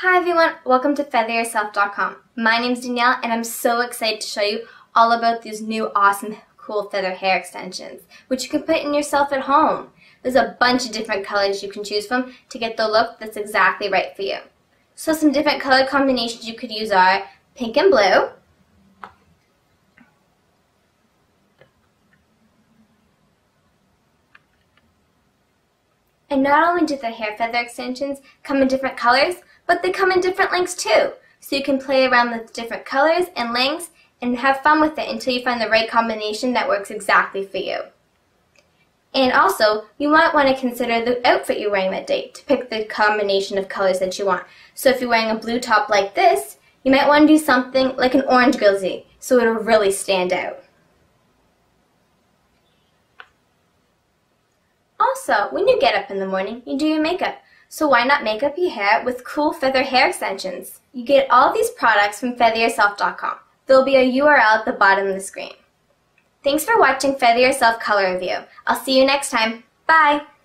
Hi everyone, welcome to featheryourself.com. My name is Danielle and I'm so excited to show you all about these new awesome cool feather hair extensions, which you can put in yourself at home. There's a bunch of different colors you can choose from to get the look that's exactly right for you. So some different color combinations you could use are pink and blue, And not only do the hair feather extensions come in different colors, but they come in different lengths too. So you can play around with different colors and lengths and have fun with it until you find the right combination that works exactly for you. And also, you might want to consider the outfit you're wearing that day to pick the combination of colors that you want. So if you're wearing a blue top like this, you might want to do something like an orange grizzly so it'll really stand out. Also, when you get up in the morning, you do your makeup. So why not make up your hair with cool feather hair extensions? You get all these products from featheryourself.com. There'll be a URL at the bottom of the screen. Thanks for watching Feather Yourself Color Review. I'll see you next time. Bye!